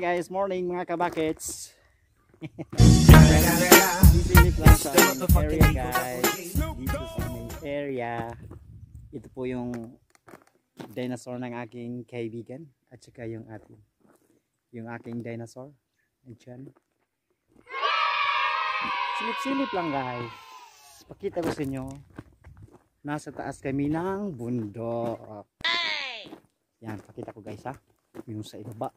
Hi guys, morning mga kabakits. Sisilip lang sa aming area guys. Dito sa aming area. Ito po yung dinosaur ng aking kaibigan. At saka yung ating yung aking dinosaur. Diyan. Silip-silip lang guys. Pakita ko sa inyo. Nasa taas kami ng bundok. Yan, pakita ko guys ha. Yung sa ibaba.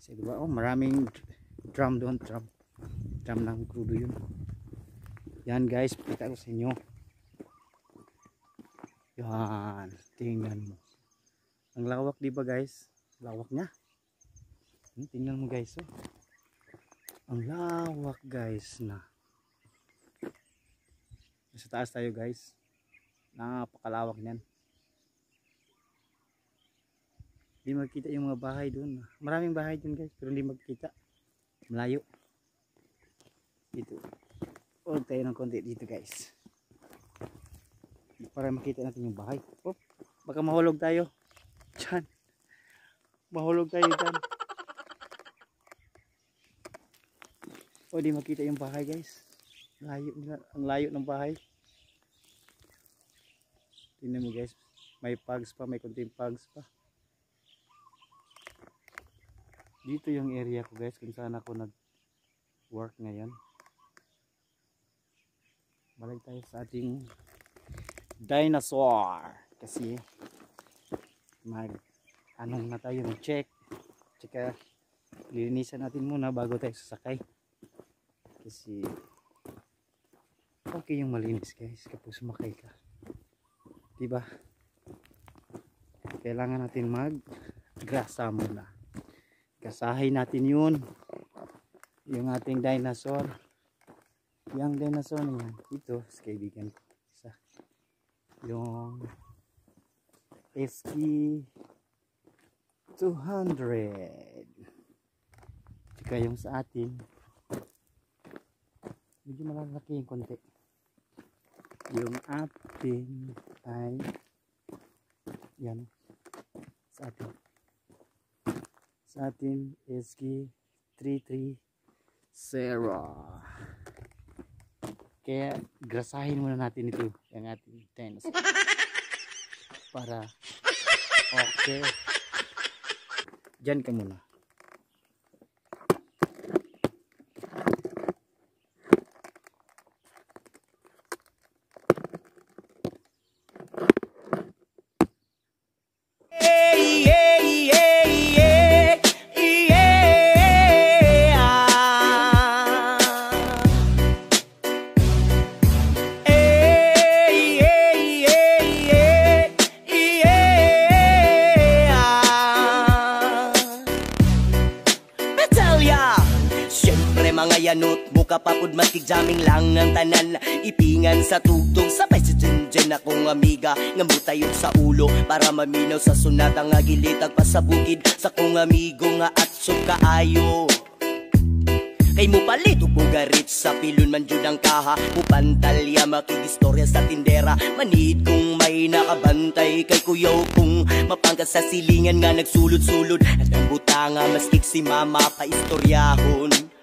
Sa ibaba, oh, maraming drum doon, drum. Drum ng crudo yun. Yan guys, pakita ko sa inyo. Yan, tingnan mo. Ang lawak di ba guys? Lawak niya. Hmm, tingnan mo guys, oh. Ang lawak guys na. Sa taas tayo guys. Napakalawak niyan. Hindi magkita yung mga bahay doon. Maraming bahay doon guys, pero hindi magkita. Malayo. Dito. Huwag tayo ng konti dito guys. Para makita natin yung bahay. Oh, baka mahulog tayo. Diyan. Mahulog tayo dyan. O di makita yung bahay guys. Layo, ang layo ng bahay. Tingnan mo guys. May pugs pa, may kunting pugs pa. Dito yung area ko guys kung saan ako nag work ngayon. Balik tayo sa ating dinosaur. Kasi mag anong na tayo mag check tsaka linisan natin muna bago tayo sasakay. Kasi okay yung malinis guys kapag sumakay ka. Diba? Kailangan natin mag grasa muna kasahay natin yun. Yung ating dinosaur. Yung dinosaur na yan. Ito kaibigan ko. Isa. Yung SK 200 tsaka yung sa atin. Medyo malalaki yung konti. Yung atin ay yan. Sa atin sa atin SK 330 kaya grasahin muna natin ito yung ating tennis para okay dyan ka muna mga yanot mo kapapod matig jaming lang ang tanan. Ipingan sa tugtong sabay sa dyan akong amiga. Ngamutayon sa ulo para maminaw sa sunat ang agilitag pa sa sa kong amigo nga at kaayo. Kay mo palit bugarit sa pilon man jud ang kaha. Upantalya makigistorya sa tindera. Manid kung may nakabantay kay kuyaw kung Mapangkat sa silingan nga nagsulod-sulod. At ang butanga maskik si mama pa istoryahon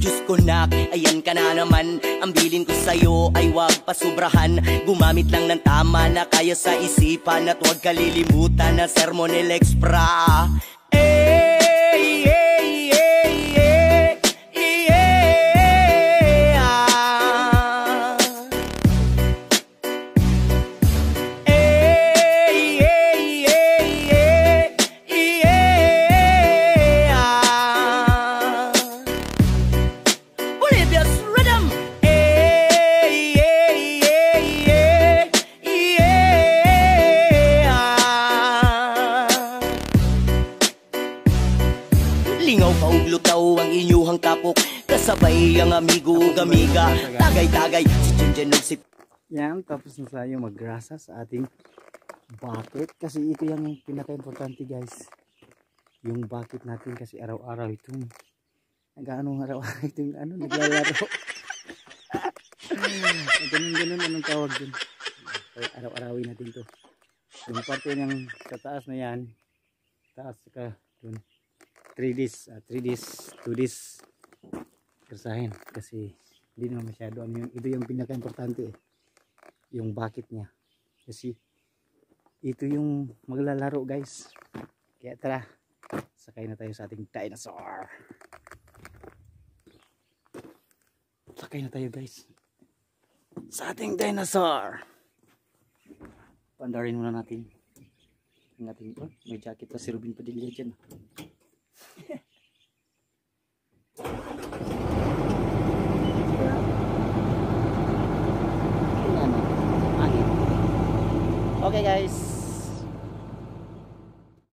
Diyos ko nak, ayan ka na naman. Ang bilin ko sa'yo ay wag pasubrahan. Gumamit lang ng tama na kaya sa isipan At wag kalilimutan na sermon ni Lexpra Lingaw pa ug lutaw ang inyuhang kapok Kasabay ang amigo ug amiga Tagay-tagay si Junjun ug si Yan, tapos na tayo maggrasa sa ating bucket. Kasi ito yung pinaka-importante guys. Yung bucket natin kasi araw-araw itong nag-ano araw-araw itong ano, naglalaro. Ganun-ganun anong tawag dun. Kaya araw-arawin natin to. Yung parte ng sa taas na yan, taas ka dun. 3 days, 3 days, 2 days kersahin kasi hindi naman masyado ano yung, ito yung pinaka-importante eh. Yung bucket niya. Kasi ito yung maglalaro guys. Kaya tara, sakay na tayo sa ating dinosaur. Sakay na tayo guys. Sa ating dinosaur. Pandarin muna natin. Ang ating, oh, may jacket pa si Ruben Padilla dyan. Ayan, oh. Angin. Okay guys,